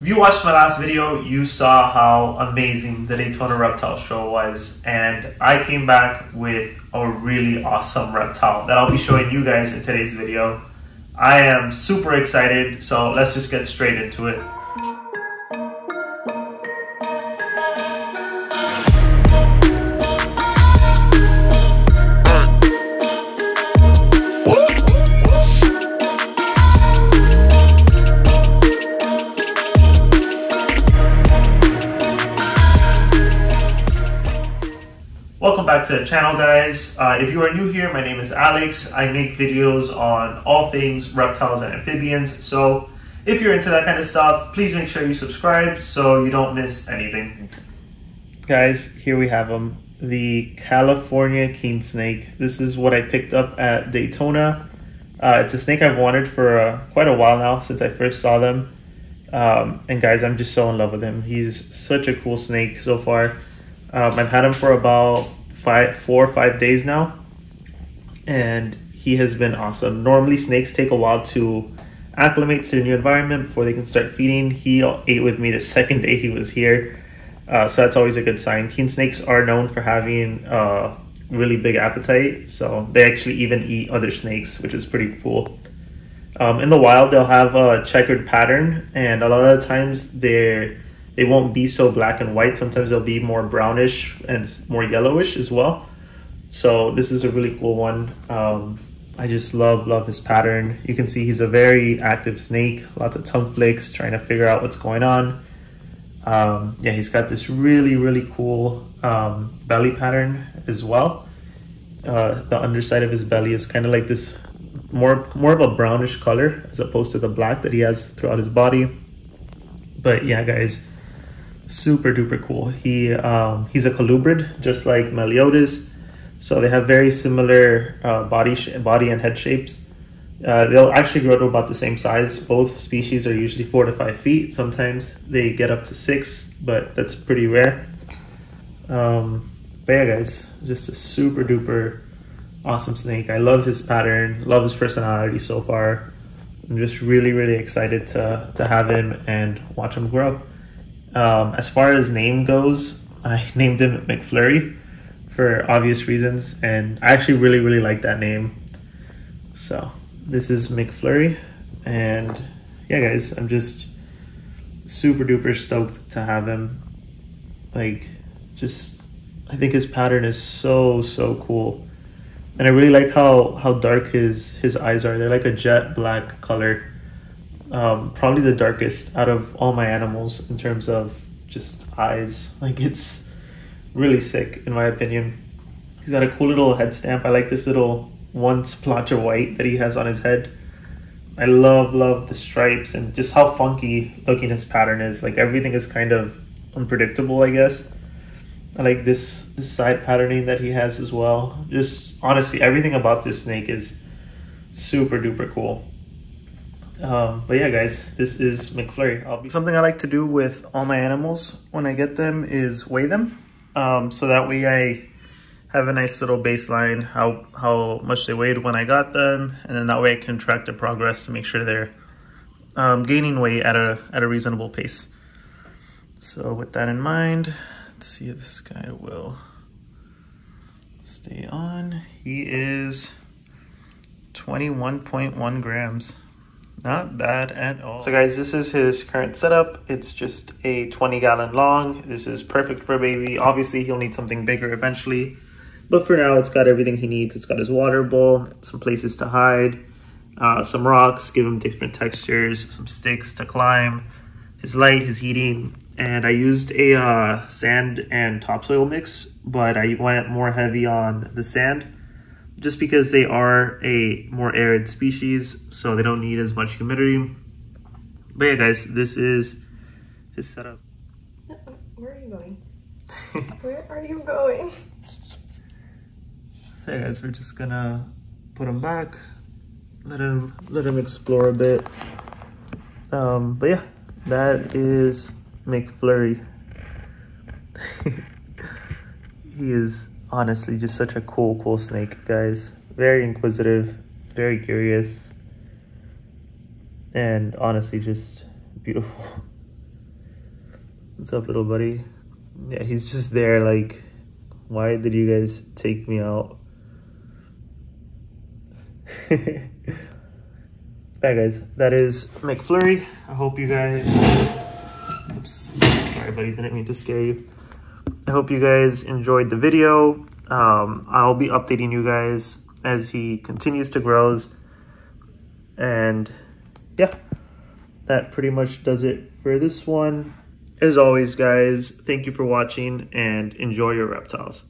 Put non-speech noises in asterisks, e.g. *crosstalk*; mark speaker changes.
Speaker 1: If you watched my last video, you saw how amazing the Daytona Reptile Show was, and I came back with a really awesome reptile that I'll be showing you guys in today's video. I am super excited, so let's just get straight into it. Back to the channel guys. Uh, if you are new here, my name is Alex. I make videos on all things reptiles and amphibians. So if you're into that kind of stuff, please make sure you subscribe so you don't miss anything. Guys, here we have them. The California king snake. This is what I picked up at Daytona. Uh, it's a snake I've wanted for uh, quite a while now since I first saw them. Um, and guys, I'm just so in love with him. He's such a cool snake so far. Um, I've had him for about five, four or five days now, and he has been awesome. Normally, snakes take a while to acclimate to a new environment before they can start feeding. He ate with me the second day he was here, uh, so that's always a good sign. King snakes are known for having a really big appetite, so they actually even eat other snakes, which is pretty cool. Um, in the wild, they'll have a checkered pattern, and a lot of the times they're they won't be so black and white. Sometimes they'll be more brownish and more yellowish as well. So this is a really cool one. Um, I just love, love his pattern. You can see he's a very active snake, lots of tongue flicks, trying to figure out what's going on. Um, yeah, he's got this really, really cool um, belly pattern as well. Uh, the underside of his belly is kind of like this more, more of a brownish color as opposed to the black that he has throughout his body. But yeah, guys, super duper cool. He um, he's a colubrid, just like Meliodas. So they have very similar uh, body body and head shapes. Uh, they'll actually grow to about the same size. Both species are usually four to five feet. Sometimes they get up to six, but that's pretty rare. Um, but yeah, guys, just a super duper awesome snake. I love his pattern, love his personality so far. I'm just really, really excited to, to have him and watch him grow. Um, as far as name goes, *laughs* I named him McFlurry for obvious reasons, and I actually really, really like that name. So this is McFlurry, and yeah, guys, I'm just super duper stoked to have him. Like, just I think his pattern is so so cool, and I really like how how dark his his eyes are. They're like a jet black color um, probably the darkest out of all my animals in terms of just eyes. *laughs* Like it's really sick in my opinion. He's got a cool little head stamp. I like this little one splotch of white that he has on his head. I love, love the stripes and just how funky looking his pattern is. Like everything is kind of unpredictable, I guess. I like this, this side patterning that he has as well. Just honestly, everything about this snake is super duper cool. Um, but yeah, guys, this is McFlurry. I'll be Something I like to do with all my animals when I get them is weigh them. Um, so that way I have a nice little baseline, how, how much they weighed when I got them. And then that way I can track their progress to make sure they're um, gaining weight at a, at a reasonable pace. So with that in mind, let's see if this guy will stay on. He is 21.1 grams. Not bad at all. So guys, this is his current setup. It's just a 20 gallon long. This is perfect for a baby. Obviously, he'll need something bigger eventually. But for now, it's got everything he needs. It's got his water bowl, some places to hide, uh, some rocks, give him different textures, some sticks to climb, his light, his heating. And I used a uh, sand and topsoil mix, but I went more heavy on the sand just because they are a more arid species, so they don't need as much humidity. But yeah, guys, this is his setup.
Speaker 2: Where are you going? *laughs* Where are you going?
Speaker 1: So yeah, guys, we're just gonna put him back, let him let him explore a bit. Um, but yeah, that is McFlurry. *laughs* he is honestly just such a cool, cool snake, guys. Very inquisitive, very curious, and honestly just beautiful. *laughs* What's up, little buddy? Yeah, he's just there like, why did you guys take me out? *laughs* Alright guys, that is McFlurry. I hope you guys, oops, sorry buddy, didn't mean to scare you. I hope you guys enjoyed the video. Um, I'll be updating you guys as he continues to grows. And yeah, that pretty much does it for this one. As always, guys, thank you for watching and enjoy your reptiles.